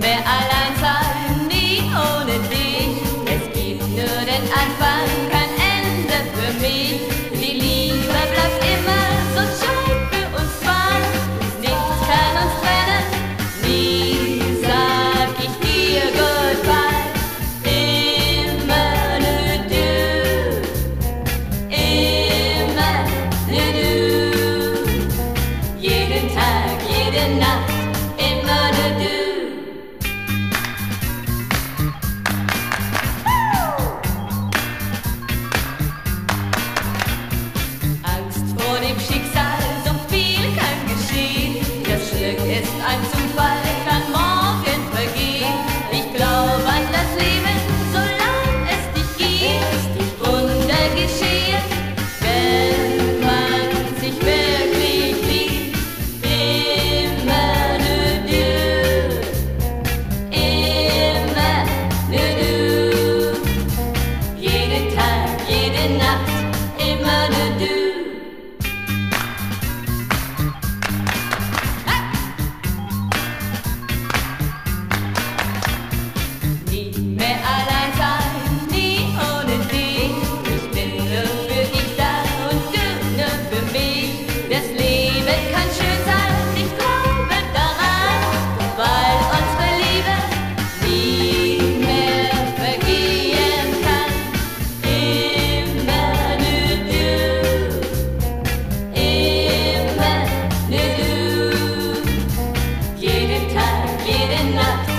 מעל getting up.